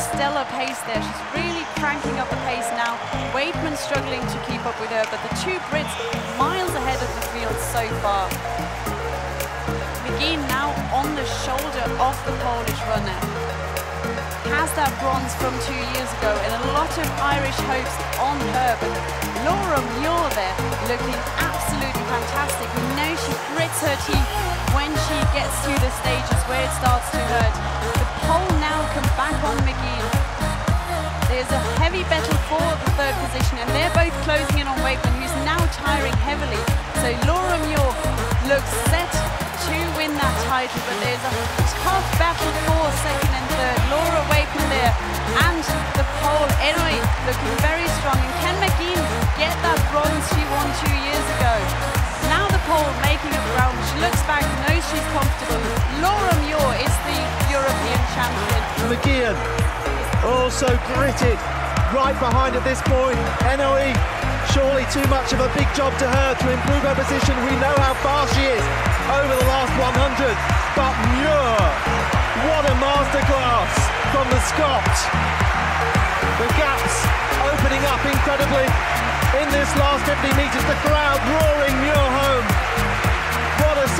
stellar pace there. She's really cranking up the pace now. Weightman struggling to keep up with her, but the two Brits miles ahead of the field so far. McGee now on the shoulder of the Polish runner. Has that bronze from two years ago and a lot of Irish hopes on her, but Laura Muir there looking absolutely fantastic. We know she grits her teeth when she gets to the stages where it starts to hurt. Pole now come back on McGee. There's a heavy battle for the third position and they're both closing in on Weightman who's now tiring heavily. So Laura Muir looks set to win that title but there's a tough battle for second and third. Laura Weightman there and the pole Ennaoui looking very strong and can McGee get that bronze she won two? Now making up ground. She looks back, knows she's comfortable. Laura Muir is the European champion. Mageean also gritted right behind at this point. Ennaoui, surely too much of a big job to her to improve her position. We know how fast she is over the last 100. But Muir, what a masterclass from the Scot. The gaps opening up incredibly in this last 50 metres. The crowd roaring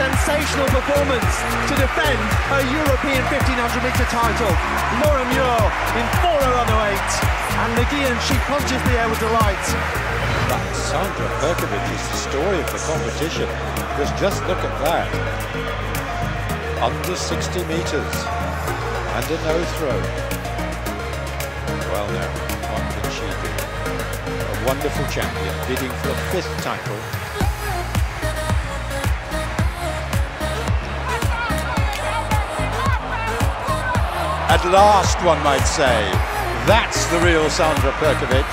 sensational performance to defend a European 1500 metre title. Laura Muir in 4.08 and Mageean, she punches the air with delight. But Sandra Perkovic is the story of the competition because just look at that. Under 60 metres and a no throw. Well now, what can she do? A wonderful champion bidding for a fifth title At last, one might say. That's the real Sandra Perkovic.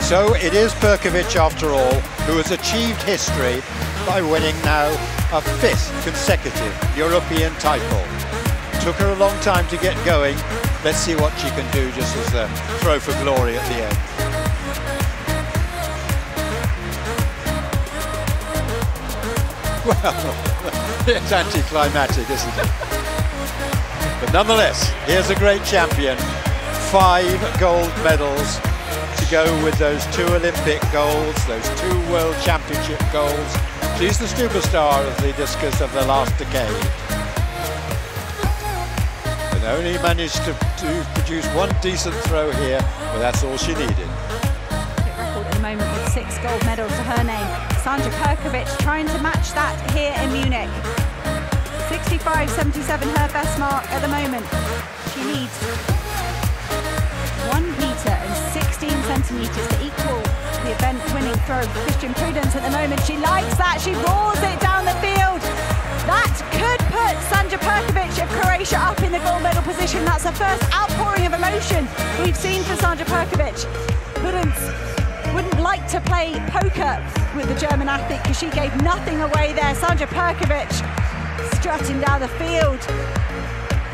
So it is Perkovic, after all, who has achieved history by winning now a fifth consecutive European title. Took her a long time to get going. Let's see what she can do just as a throw for glory at the end. Well, it's anticlimactic, isn't it? But nonetheless, here's a great champion. Five gold medals to go with those two Olympic golds, those two World Championship golds. She's the superstar of the discus of the last decade. And only managed to, to produce one decent throw here, but that's all she needed. Moment with six gold medals to her name. Sandra Perkovic trying to match that here in Munich. 65.77 her best mark at the moment. She needs one metre and 16 centimetres to equal the event winning throw. Kristin Pudenz at the moment, she likes that, she roars it down the field. That could put Sandra Perkovic of Croatia up in the gold medal position. That's the first outpouring of emotion we've seen for Sandra Perkovic. Prudence wouldn't like to play poker with the German athlete because she gave nothing away there. Sandra Perkovic strutting down the field,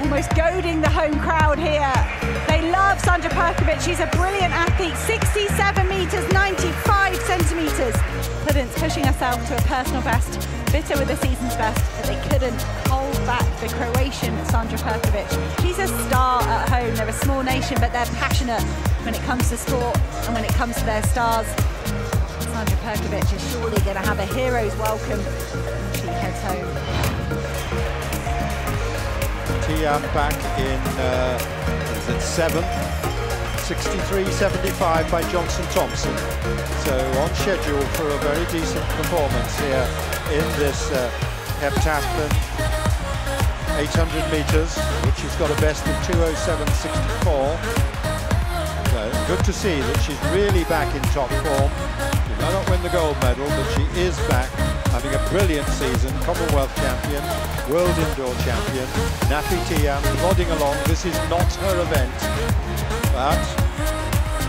almost goading the home crowd here. They love Sandra Perkovic. She's a brilliant athlete, 67 metres, 95 centimetres. Pudenz pushing herself to a personal best, bitter with the season's best, but they couldn't hold back the Croatian Sandra Perkovic. She's a star at home. They're a small nation, but they're passionate when it comes to sport and when it comes to their stars. Sandra Perkovic is surely going to have a hero's welcome when she heads home. Thiam back in, uh, it seventh? 63.75 by Johnson Thompson. So on schedule for a very decent performance here in this uh, heptathlon. 800 metres, which she's got a best of 207.64. So good to see that she's really back in top form. She may not win the gold medal, but she is back having a brilliant season, Commonwealth champion, World Indoor champion, Nafi Thiam plodding along. This is not her event, but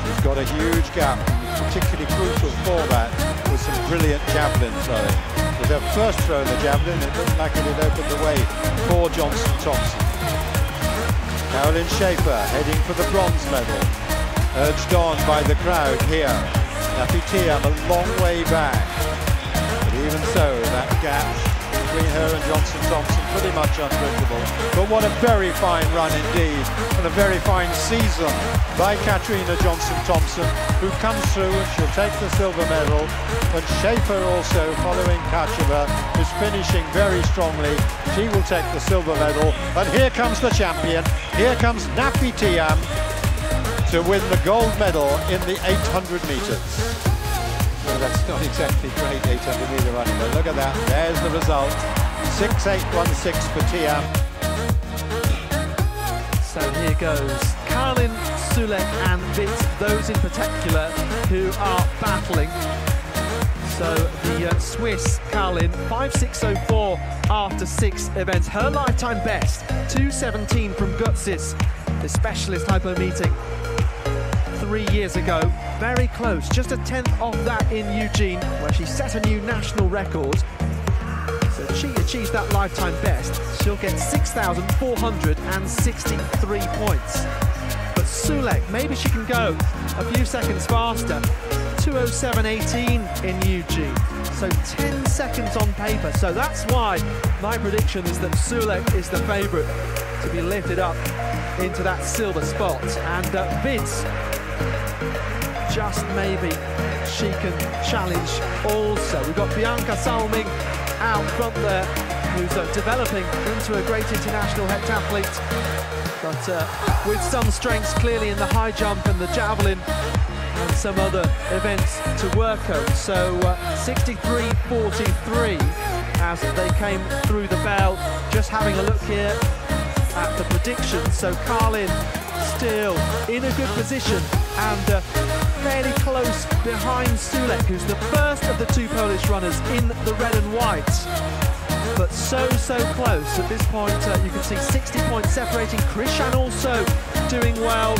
she's got a huge gap, particularly crucial for that, with some brilliant javelin throwing. With her first throw in the javelin, it looked like it had opened the way for Johnson Thompson. Carolin Schaefer heading for the bronze medal, urged on by the crowd here. Nafi Thiam a long way back even so, that gap between her and Johnson Thompson, pretty much unbreakable. But what a very fine run indeed, and a very fine season by Katarina Johnson Thompson, who comes through and she'll take the silver medal. And Schaefer also, following Kacheva, is finishing very strongly. She will take the silver medal. And here comes the champion. Here comes Nafi Thiam to win the gold medal in the 800 metres. Well, that's not exactly great 800 metre running, but look at that. There's the result. 6.816 for Thiam. So here goes. Caroline, Sulek and Witz, those in particular who are battling. So the uh, Swiss Caroline, 5.604 after six events. Her lifetime best, 2.17 from Götzis, the specialist Hypo-Meeting three years ago. Very close, just a tenth of that in Eugene, where she set a new national record. So she achieves that lifetime best. She'll get 6,463 points. But Sulek, maybe she can go a few seconds faster. 207.18 in Eugene. So 10 seconds on paper. So that's why my prediction is that Sulek is the favourite to be lifted up into that silver spot. And uh, Witz just maybe she can challenge also. We've got Bianca Salming out front there, who's uh, developing into a great international heptathlete, but uh, with some strengths clearly in the high jump and the javelin and some other events to work on. So 63-43 uh, as they came through the bell. Just having a look here at the predictions. So Kälin still in a good position and uh, fairly close behind Sulek, who's the first of the two Polish runners in the red and white. But so, so close. At this point, uh, you can see 60 points separating. Krizsán also doing well,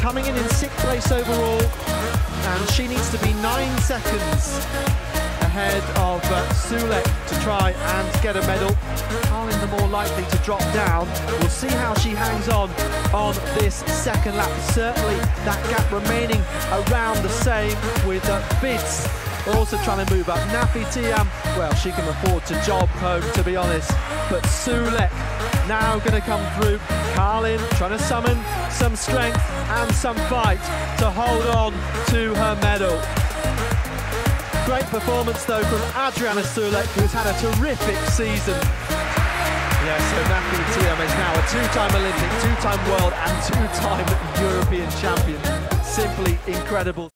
coming in in sixth place overall. And she needs to be nine seconds ahead of uh, Sulek to try and get a medal. Kälin the more likely to drop down. We'll see how she hangs on on this second lap. Certainly that gap remaining around the same with uh, Witz also trying to move up. Nafi Thiam, well, she can afford to job home, to be honest. But Sulek now going to come through. Kälin trying to summon some strength and some fight to hold on to her medal. Great performance, though, from Adrianna Sulek, who's had a terrific season. Yes, so Nafi Thiam is now a two-time Olympic, two-time world and two-time European champion. Simply incredible.